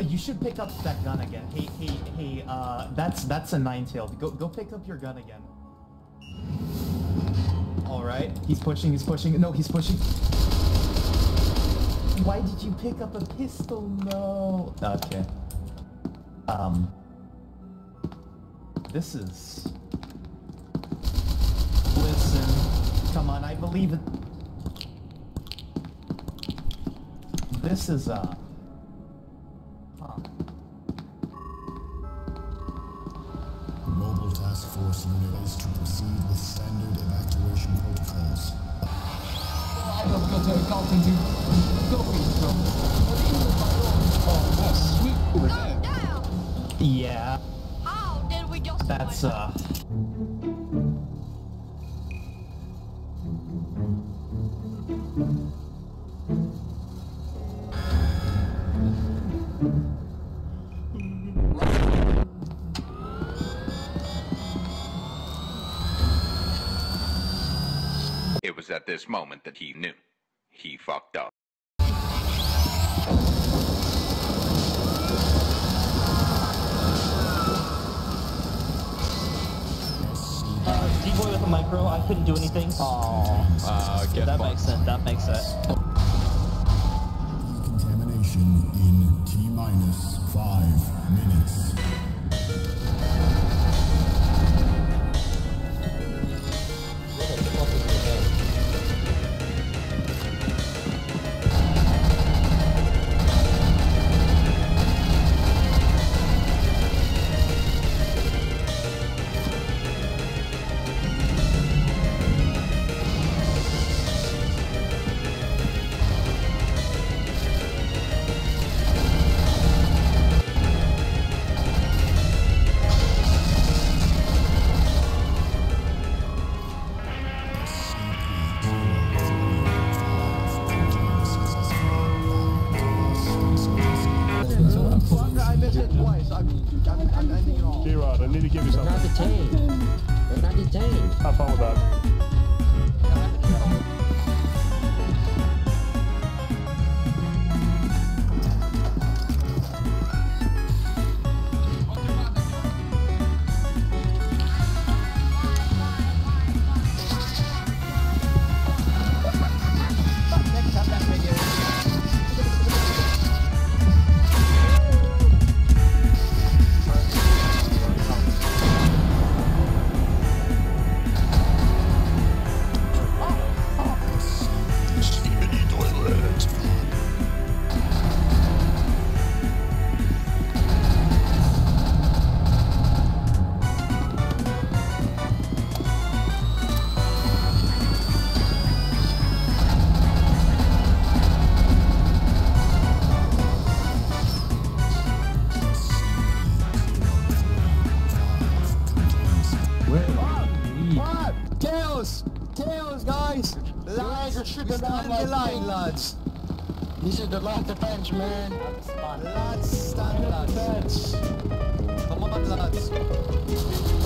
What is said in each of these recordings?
you should pick up that gun again. Hey, hey, hey, uh, that's, that's a nine-tailed. Go, go pick up your gun again. Alright, he's pushing, he's pushing. No, he's pushing. Why did you pick up a pistol? No. Okay. Um. This is... Listen. Come on, I believe it. This is, uh... Force unit is to proceed with standard evacuation protocols. Yeah, How did we just that's, uh... was at this moment that he knew. He fucked up. Uh, D-boy with a micro, I couldn't do anything. Oh, Uh, get that fucked. makes sense. That makes sense. Decontamination in T minus five minutes. I'm, I'm, I'm ending it all. G-Rod, I need to give you something. They're not detained. They're not detained. Have fun with that. Guys! Lads, stand the line, lads! This is the last defense, man. Lads, stand lads! Come on, lads!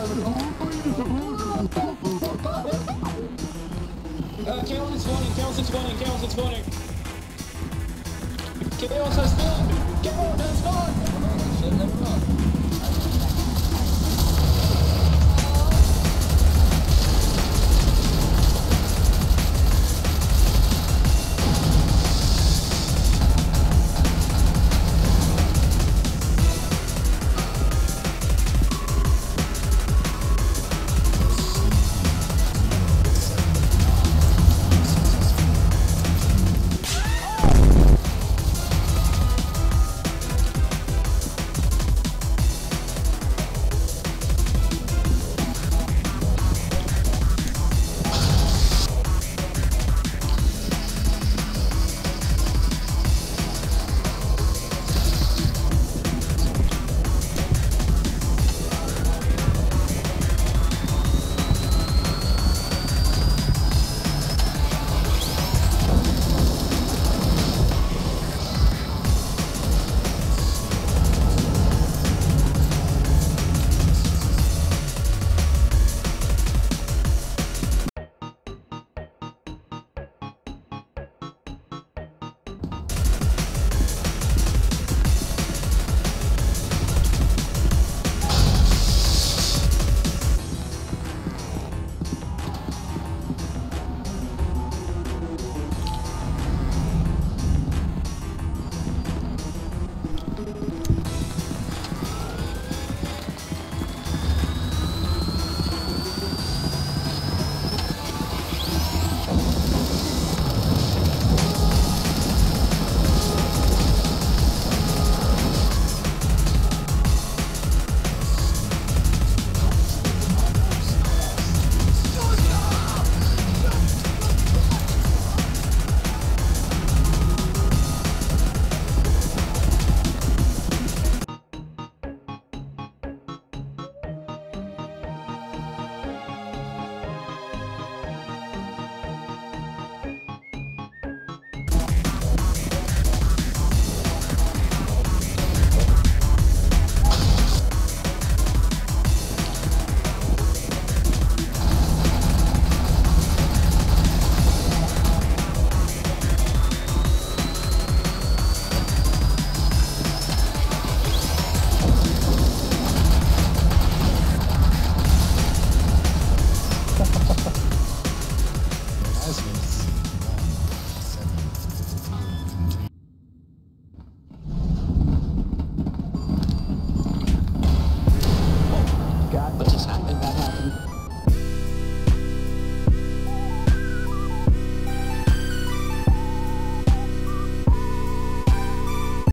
Uh, Chaos is spawning, Chaos is spawning, Chaos is spawning. Chaos has spawned! Chaos has spawned!